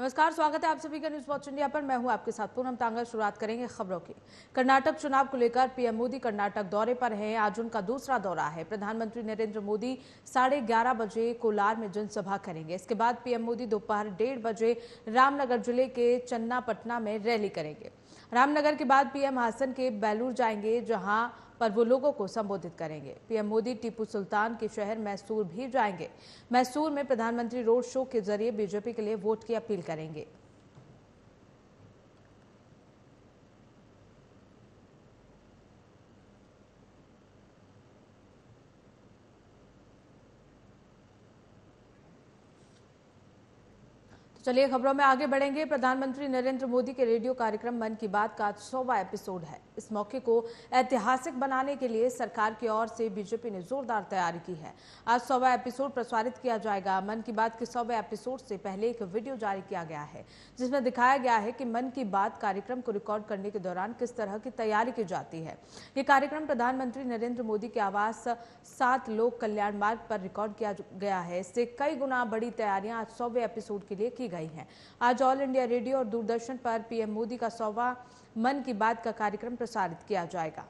नमस्कार, स्वागत है आप सभी का न्यूज़ वॉच इंडिया पर। मैं हूँ आपके साथ पूनम तांगा शुरुआत करेंगे खबरों की। कर्नाटक चुनाव को लेकर पीएम मोदी कर्नाटक दौरे पर हैं। आज उनका दूसरा दौरा है। प्रधानमंत्री नरेंद्र मोदी साढ़े ग्यारह बजे कोलार में जनसभा करेंगे। इसके बाद पीएम मोदी दोपहर डेढ़ बजे रामनगर ज़िले के चन्नापटना में रैली करेंगे। रामनगर के बाद पीएम हासन के बेलूर जाएँगे, जहाँ पर वो लोगों को संबोधित करेंगे। पीएम मोदी, टीपू सुल्तान के शहर मैसूर भी जाएँगे। मैसूर में प्रधानमंत्री रोड शो के ज़रिए बीजेपी के लिए वोट की अपील करेंगे। चलिए खबरों में आगे बढ़ेंगे। प्रधानमंत्री नरेंद्र मोदी के रेडियो कार्यक्रम मन की बात का सौवा एपिसोड है। इस मौके को ऐतिहासिक बनाने के लिए सरकार की ओर से बीजेपी ने जोरदार तैयारी की है। आज सौवा एपिसोड प्रसारित किया जाएगा। मन की बात के सौवे एपिसोड से पहले एक वीडियो जारी किया गया है, जिसमें दिखाया गया है कि मन की बात कार्यक्रम को रिकॉर्ड करने के दौरान किस तरह की तैयारी की जाती है। ये कार्यक्रम प्रधानमंत्री नरेंद्र मोदी के आवास सात लोक कल्याण मार्ग पर रिकॉर्ड किया गया है। इससे कई गुना बड़ी तैयारियाँ आज सौवे एपिसोड के लिए की गई हैं। आज ऑल इंडिया रेडियो और दूरदर्शन पर पीएम मोदी का सौवा मन की बात का कार्यक्रम प्रसारित किया जाएगा।